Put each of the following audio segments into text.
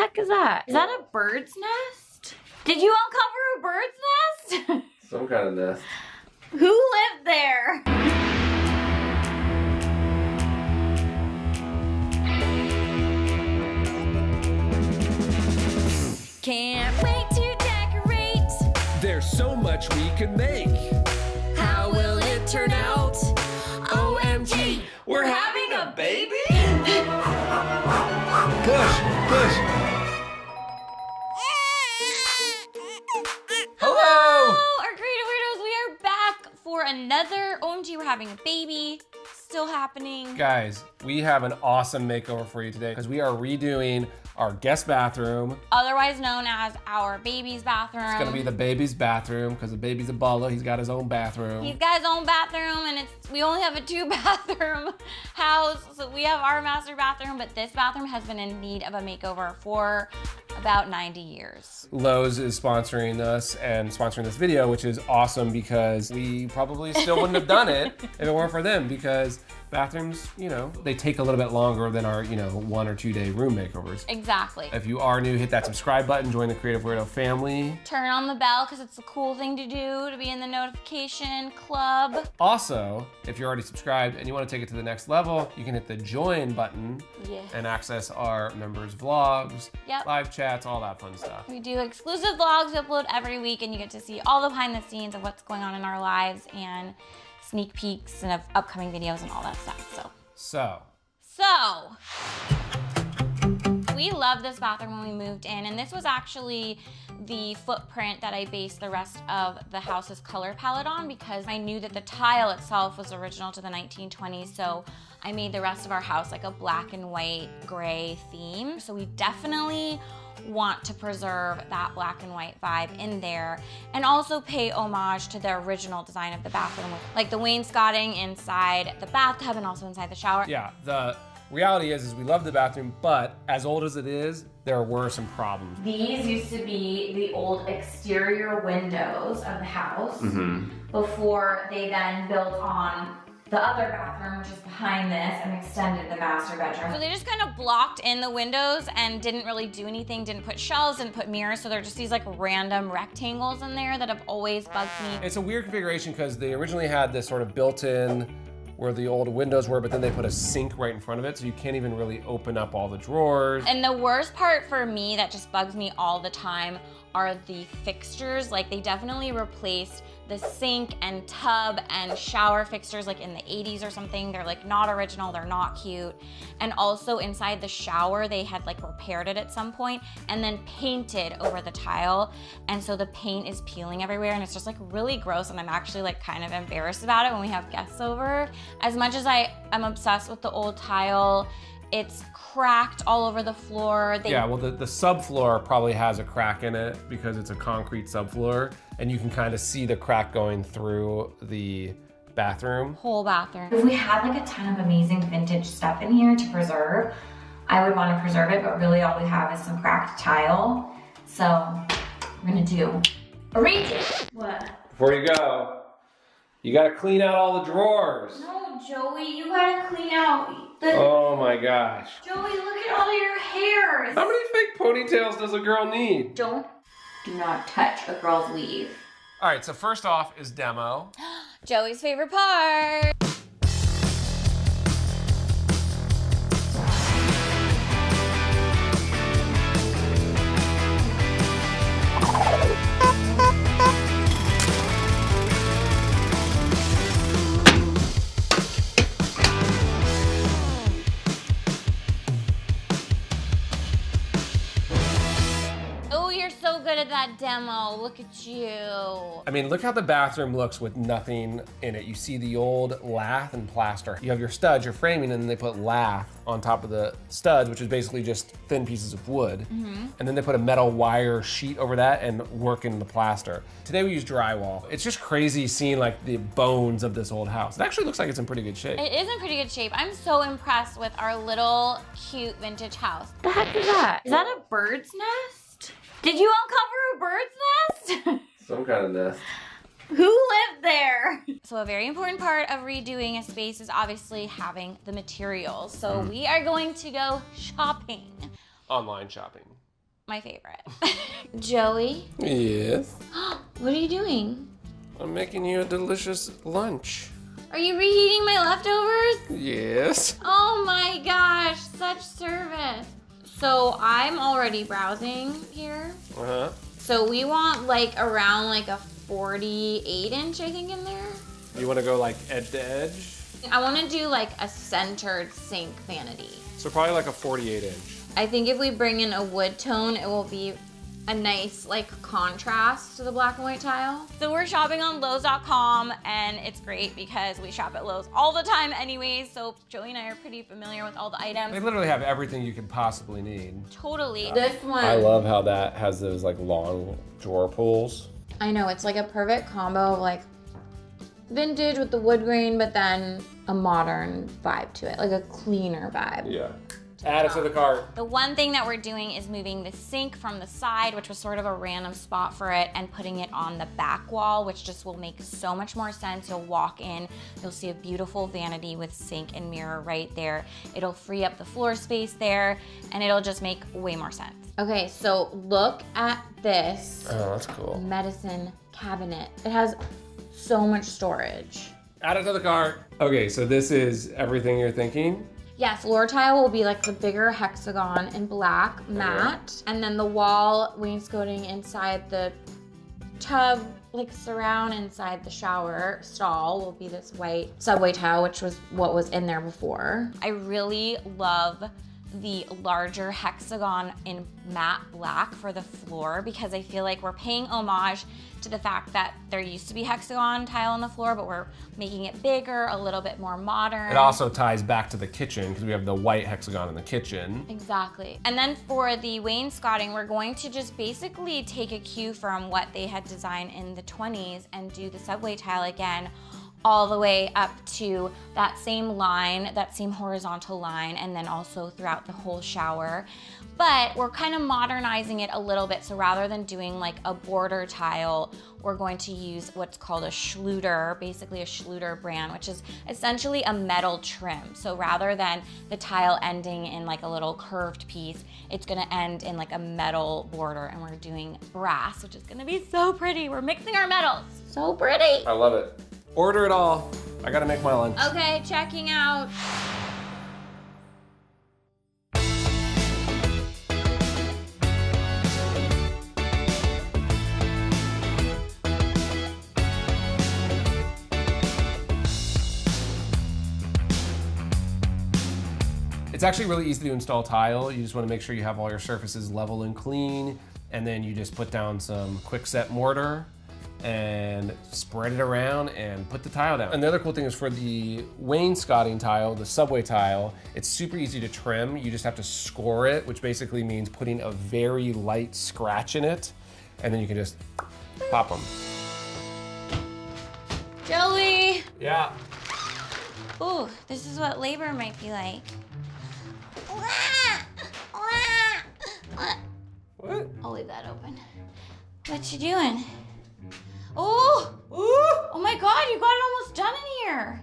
heck is that? Is that a bird's nest? Did you uncover a bird's nest? Some kind of nest. Who lived there? Can't wait to decorate. There's so much we can make. How will it turn out? OMG, We're having a baby? Push, push. For another oh, OMG. We're having a baby. Still happening. Guys, we have an awesome makeover for you today because we are redoing our guest bathroom. Otherwise known as our baby's bathroom. It's gonna be the baby's bathroom because the baby's a baller. He's got his own bathroom. He's got his own bathroom, and it's we only have a two bathroom house, so we have our master bathroom. But this bathroom has been in need of a makeover for about 90 years. Lowe's is sponsoring us and sponsoring this video, which is awesome because we probably still wouldn't have done it if it weren't for them because bathrooms, you know, they take a little bit longer than our, you know, one or two day room makeovers. Exactly. If you are new, hit that subscribe button, join the Creative Weirdo family. Turn on the bell because it's a cool thing to do to be in the notification club. Also, if you're already subscribed and you want to take it to the next level, you can hit the join button Yeah. and access our members' vlogs, Yep. live chats, all that fun stuff. We do exclusive vlogs we upload every week, and you get to see all the behind the scenes of what's going on in our lives and sneak peeks and of upcoming videos and all that stuff. So. So, So, we loved this bathroom when we moved in, and this was actually the footprint that I based the rest of the house's color palette on because I knew that the tile itself was original to the 1920s, so I made the rest of our house like a black and white gray theme. So we definitely want to preserve that black and white vibe in there and also pay homage to the original design of the bathroom, like the wainscoting inside the bathtub and also inside the shower. yeah, the reality is, is we love the bathroom, but as old as it is, there were some problems. These used to be the old exterior windows of the house mm-hmm. before they then built on the other bathroom, which is behind this, and extended the master bedroom. So they just kind of blocked in the windows and didn't really do anything, didn't put shelves, didn't put mirrors, so they're just these like random rectangles in there that have always bugged me. It's a weird configuration because they originally had this sort of built-in where the old windows were, but then they put a sink right in front of it, so you can't even really open up all the drawers. And the worst part for me that just bugs me all the time are the fixtures. Like they definitely replaced the sink and tub and shower fixtures like in the 80s or something. They're like not original, they're not cute. And also inside the shower, they had like repaired it at some point and then painted over the tile. And so the paint is peeling everywhere and it's just like really gross. And I'm actually like kind of embarrassed about it when we have guests over. As much as I am obsessed with the old tile, it's cracked all over the floor. They Yeah, well, the, the subfloor probably has a crack in it because it's a concrete subfloor, and you can kind of see the crack going through the bathroom. whole bathroom. If we had like a ton of amazing vintage stuff in here to preserve, I would want to preserve it, but really all we have is some cracked tile. So we're gonna do a redo. What? Before you go, you gotta clean out all the drawers. No, Joey, you gotta clean out the. Oh my gosh. Joey, look at all your hairs. How many fake ponytails does a girl need? Don't, do not touch a girl's weave. All right, so first off is demo. Joey's favorite part. That demo. Look at you. I mean, look how the bathroom looks with nothing in it. You see the old lath and plaster. You have your studs, your framing, and then they put lath on top of the studs, which is basically just thin pieces of wood. Mm-hmm. And then they put a metal wire sheet over that and work in the plaster. Today we use drywall. It's just crazy seeing like the bones of this old house. It actually looks like it's in pretty good shape. It is in pretty good shape. I'm so impressed with our little cute vintage house. What The heck is that? Is that a bird's nest? Did you uncover a bird's nest? Some kind of nest. Who lived there? So a very important part of redoing a space is obviously having the materials. So we are going to go shopping. Online shopping. my favorite. Joey, Yes. what are you doing? I'm making you a delicious lunch. Are you reheating my leftovers? Yes. Oh my gosh, such service. So I'm already browsing here. Uh huh. So we want like around like a 48 inch, I think, in there. You want to go like edge to edge? I want to do like a centered sink vanity. So probably like a 48 inch. I think if we bring in a wood tone, it will be a nice like contrast to the black and white tile. So we're shopping on Lowe's.com and it's great because we shop at Lowe's all the time anyways. So Joey and I are pretty familiar with all the items. They literally have everything you could possibly need. Totally. This one. I love how that has those like long drawer pulls. I know it's like a perfect combo of like vintage with the wood grain, but then a modern vibe to it, like a cleaner vibe. Yeah. Add it to the cart. The one thing that we're doing is moving the sink from the side, which was sort of a random spot for it, and putting it on the back wall, which just will make so much more sense. You'll walk in, you'll see a beautiful vanity with sink and mirror right there. It'll free up the floor space there, and it'll just make way more sense. Okay, so look at this Oh, that's cool. medicine cabinet. It has so much storage. Add it to the cart. Okay, so this is everything you're thinking. Yeah, floor tile will be like the bigger hexagon in black matte, and then the wall wainscoting inside the tub, like surround inside the shower stall, will be this white subway tile, which was what was in there before. I really love the larger hexagon in matte black for the floor because I feel like we're paying homage to the fact that there used to be hexagon tile on the floor, but we're making it bigger, a little bit more modern. It also ties back to the kitchen because we have the white hexagon in the kitchen. Exactly. And then for the wainscoting, we're going to just basically take a cue from what they had designed in the 20s and do the subway tile again all the way up to that same line, that same horizontal line, and then also throughout the whole shower. But we're kind of modernizing it a little bit. So rather than doing like a border tile, we're going to use what's called a Schluter, basically a Schluter brand, which is essentially a metal trim. So rather than the tile ending in like a little curved piece, it's gonna end in like a metal border and we're doing brass, which is gonna be so pretty. We're mixing our metals. So pretty. I love it. Order it all. I gotta make my lunch. Okay, checking out. It's actually really easy to install tile. You just want to make sure you have all your surfaces level and clean, and then you just put down some quickset mortar and spread it around and put the tile down. And the other cool thing is for the wainscoting tile, the subway tile, it's super easy to trim. You just have to score it, which basically means putting a very light scratch in it, and then you can just pop them. Joey! Yeah. Ooh, this is what labor might be like. What? I'll leave that open. What you doing? Oh! Oh my god, you got it almost done in here.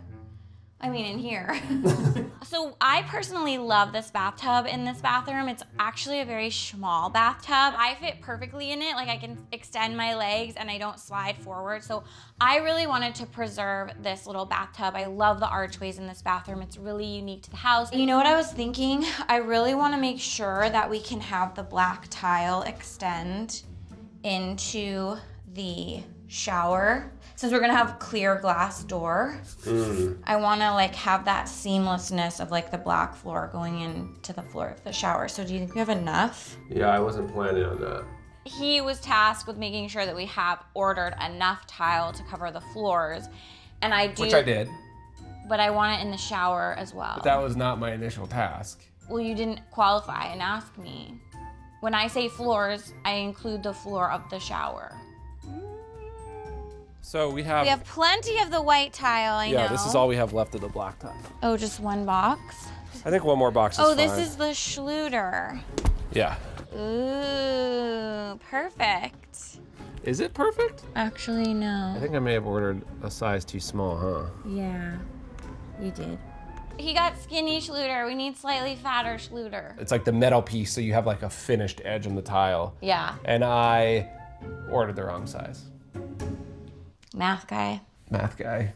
I mean, in here. so I personally love this bathtub in this bathroom. It's actually a very small bathtub. I fit perfectly in it. Like I can extend my legs and I don't slide forward. So I really wanted to preserve this little bathtub. I love the archways in this bathroom. It's really unique to the house. You know what I was thinking? I really want to make sure that we can have the black tile extend into the shower. Since we're gonna have clear glass door, mm. I wanna like have that seamlessness of like the black floor going into the floor of the shower. So do you think we have enough? Yeah, I wasn't planning on that. He was tasked with making sure that we have ordered enough tile to cover the floors. And I do Which I did, but I want it in the shower as well. but that was not my initial task. well, you didn't qualify and ask me. When I say floors, I include the floor of the shower. So we have, We have plenty of the white tile, I know. yeah, this is all we have left of the black tile. Oh, just one box? I think one more box is Oh, this fine. is the Schluter. Yeah. Ooh, perfect. Is it perfect? Actually, no. I think I may have ordered a size too small, huh? Yeah, you did. he got skinny Schluter. We need slightly fatter Schluter. It's like the metal piece, so you have like a finished edge on the tile. Yeah. And I ordered the wrong size. Math guy. Math guy.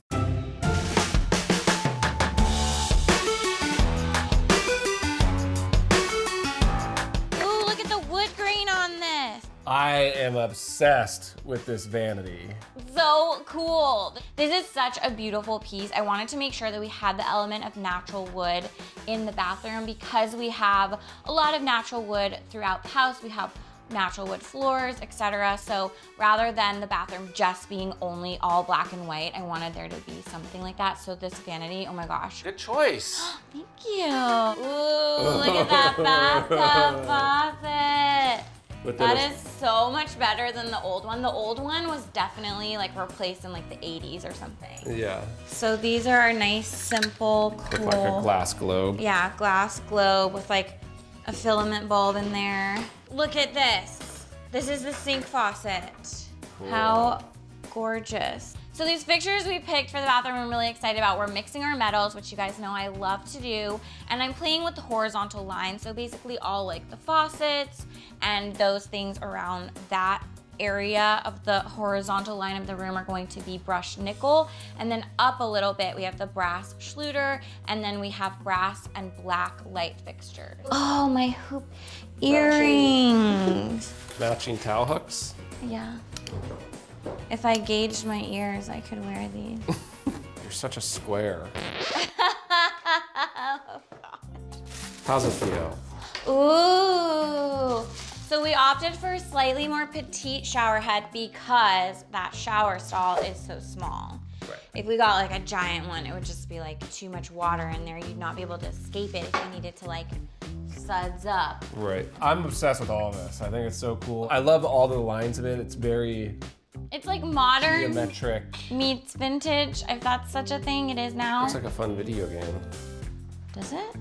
Ooh, look at the wood grain on this. I am obsessed with this vanity. So cool. This is such a beautiful piece. I wanted to make sure that we had the element of natural wood in the bathroom because we have a lot of natural wood throughout the house. We have natural wood floors, etc. So rather than the bathroom just being only all black and white, I wanted there to be something like that. So this vanity, oh my gosh. Good choice. Thank you. Ooh, look at that bathtub faucet. That is so much better than the old one. The old one was definitely like replaced in like the 80s or something. Yeah. So these are our nice, simple, cool. With like a glass globe. Yeah, glass globe with like a filament bulb in there. Look at this. This is the sink faucet. How gorgeous. So these fixtures we picked for the bathroom I'm really excited about. We're mixing our metals, which you guys know I love to do. And I'm playing with the horizontal lines. So basically all like the faucets and those things around that area of the horizontal line of the room are going to be brushed nickel. And then up a little bit, we have the brass Schluter, and then we have brass and black light fixtures. Oh, my hoop earrings. Matching towel hooks. Yeah. If I gauged my ears, I could wear these. You're such a square. Oh, How's it feel? Ooh. So we opted for a slightly more petite shower head because that shower stall is so small. Right. If we got like a giant one, it would just be like too much water in there. You'd not be able to escape it if you needed to like suds up. Right. I'm obsessed with all of this. I think it's so cool. I love all the lines of it. It's very It's like modern geometric. meets vintage, if that's such a thing. It is now. It's like a fun video game. Does it?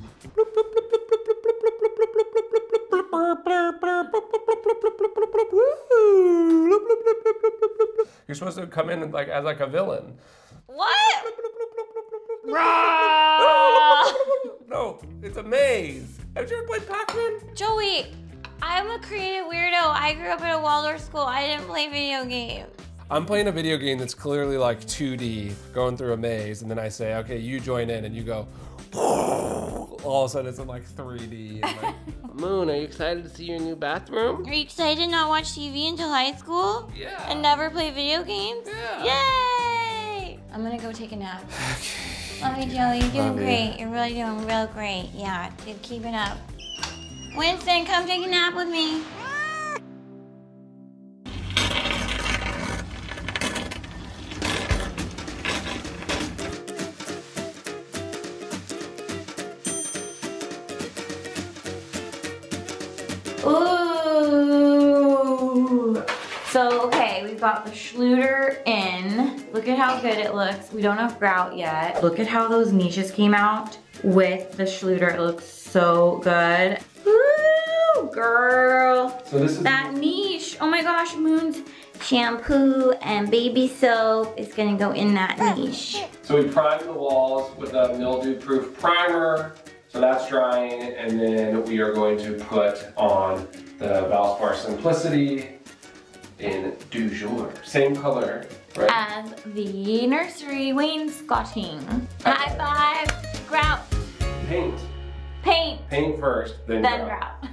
You're supposed to come in like as like a villain. What? No, it's a maze. Have you ever played Pac-Man? Joey, I'm a creative weirdo. I grew up in a Waldorf school. I didn't play video games. I'm playing a video game that's clearly like 2D, going through a maze, and then I say, okay, you join in, and you go. All of a sudden, it's in like 3D. And like, Moon, are you excited to see your new bathroom? Are you excited to not watch TV until high school? Yeah. And never play video games? Yeah. Yay! I'm gonna go take a nap. okay. Love you, Joey. You're doing Love great. You're really doing real great. Yeah, dude, keep it up. Winston, come take a nap with me. Ooh. So, okay, we've got the Schluter in. Look at how good it looks. We don't have grout yet. Look at how those niches came out with the Schluter. It looks so good. Woo, girl. So this is That niche. Oh my gosh, Moon's shampoo and baby soap is gonna go in that niche. So we primed the walls with a mildew-proof primer. So that's drying, and then we are going to put on the Valspar Simplicity in du jour. Same color, right? As the nursery wainscoting. High five, grout, Paint. paint, Paint first, then, then grout. grout.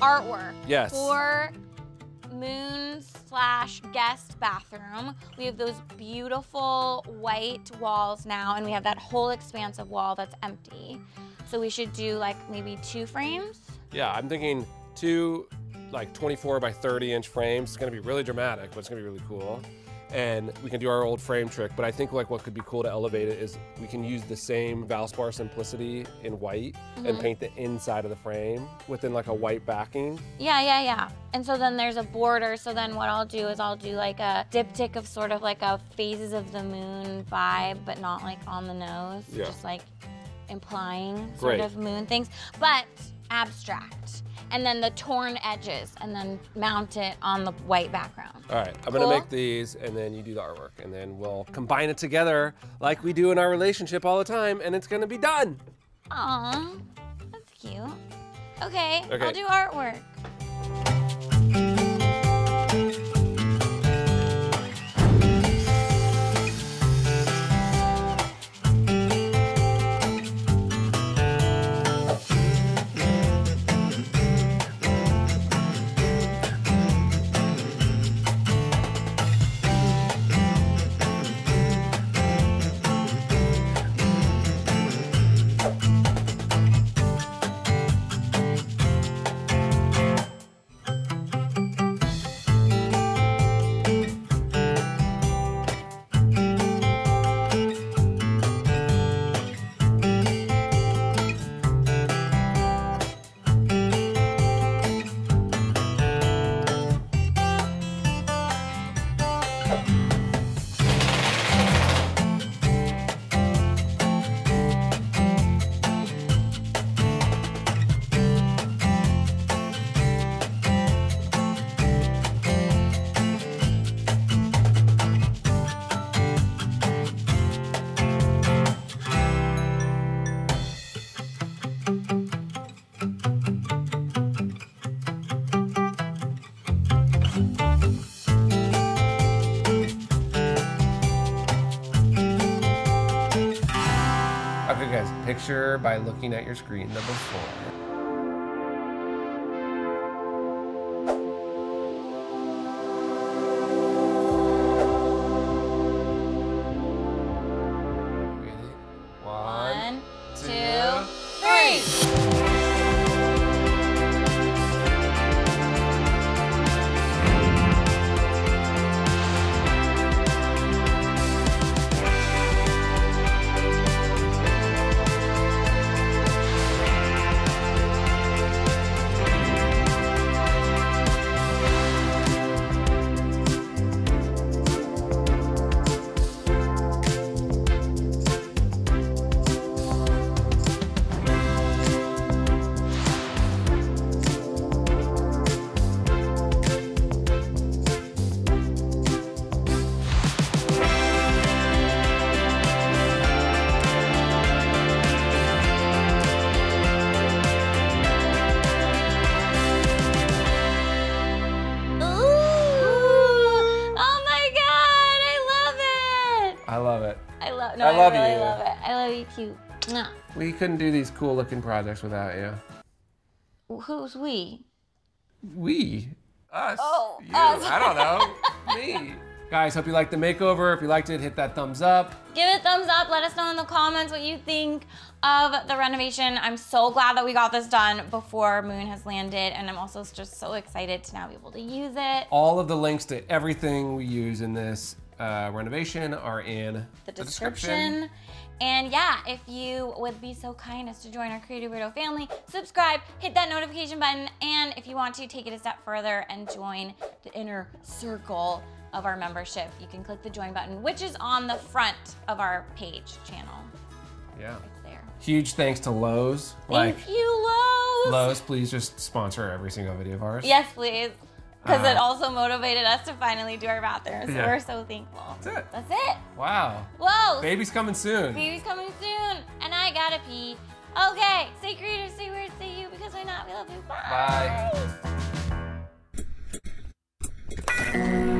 Artwork. Yes. For moon slash guest bathroom, we have those beautiful white walls now, and we have that whole expanse of wall that's empty. So we should do like maybe two frames. Yeah, I'm thinking two like 24 by 30 inch frames. It's gonna be really dramatic, but it's gonna be really cool. And we can do our old frame trick. But I think like what could be cool to elevate it is we can use the same Valspar Simplicity in white and mm-hmm. paint the inside of the frame within like a white backing. Yeah, yeah, yeah. And so then there's a border. So then what I'll do is I'll do like a diptych of sort of like a phases of the moon vibe, but not like on the nose. Yeah. Just like implying sort Great. of moon things, but abstract. And then the torn edges, and then mount it on the white background. All right, I'm gonna make these and then you do the artwork and then we'll combine it together like we do in our relationship all the time and it's gonna be done. Aw, that's cute. Okay, Okay. I'll do artwork. Picture by looking at your screen the before. Love it. I love you too. Mwah. We couldn't do these cool looking projects without you. Who's we? We. Us. Oh, you. us. I don't know. Me. Guys, hope you liked the makeover. If you liked it, hit that thumbs up. Give it a thumbs up. Let us know in the comments what you think of the renovation. I'm so glad that we got this done before Moon has landed, and I'm also just so excited to now be able to use it. All of the links to everything we use in this uh, renovation are in the description. And yeah, if you would be so kind as to join our Creative Weirdo family, subscribe, hit that notification button, and if you want to take it a step further and join the inner circle of our membership, you can click the join button, which is on the front of our page channel. Yeah. It's there. Huge thanks to Lowe's. Like, Thank you, Lowe's. Lowe's, please just sponsor every single video of ours. Yes, please. Because uh, it uh-huh. also motivated us to finally do our bathroom. So yeah. we're so thankful. That's it. That's it. Wow. Whoa. Baby's coming soon. Baby's coming soon. And I gotta pee. Okay. Say creator, say words. say you, because why not? We love you. Bye. Bye.